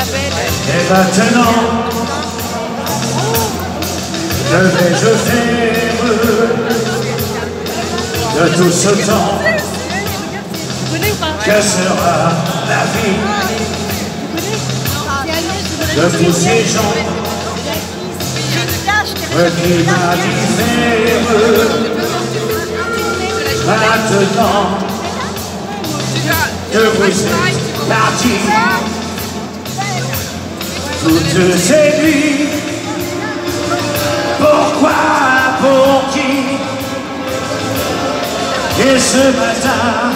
Et maintenant, que vais-je faire de tout ce temps. Que sera la vie de tous ces gens? Maintenant que vous êtes partis toutes ces nuits pourquoi, pour qui? Et ce matin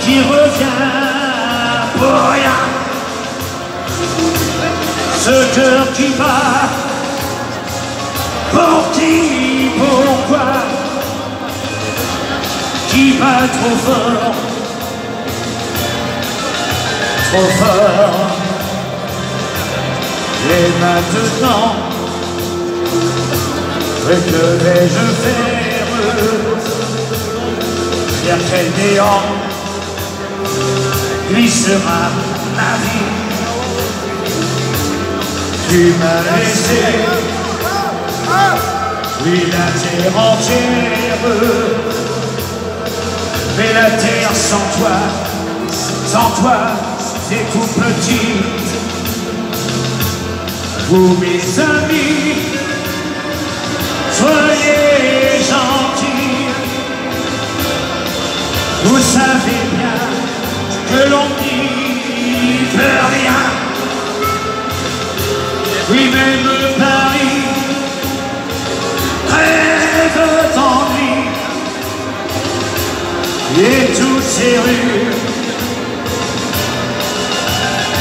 qui revient pour rien. Ce cœur qui bat. Pour qui, pourquoi? Qui bat trop fort? Trop fort Maintenant. Que vais-je faire Vers quel néant glissera ma vie. Tu m'as laissé. Oui, la terre entière Mais la terre sans toi Sans toi, c'est tout petit Vous, mes amis Soyez gentils, vous savez bien que l'on n'y peut rien. Oui, même Paris rêve d'ennui et toutes ces rues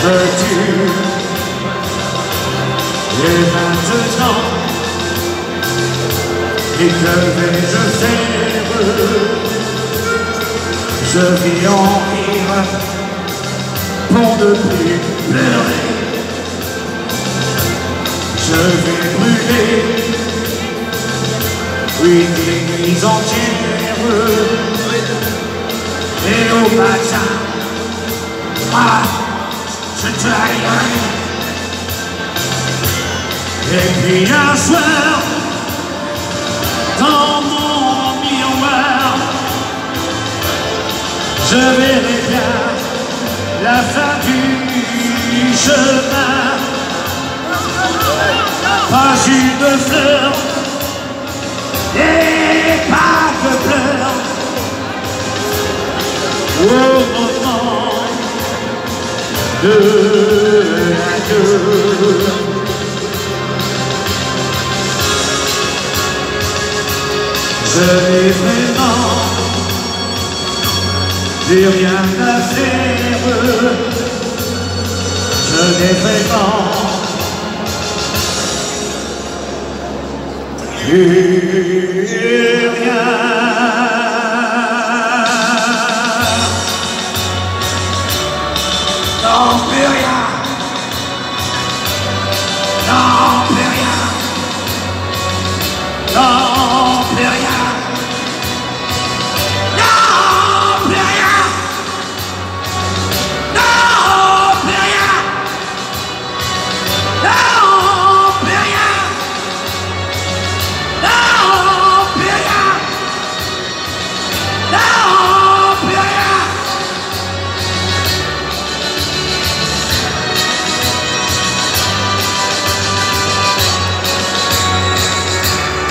me tuent. Et maintenant, et que vais-je faire Je vis en rire pour ne plus pleurer. Je vais brûler, oui, des nuits entières. Et au matin, ah, Et puis un soir, dans mon miroir. Je verrai bien la fin du chemin. Pas une fleur et pas de pleurs. Au moment de la Je n'ai vraiment plus rien à faire. Je n'ai vraiment plus rien. Non, plus rien.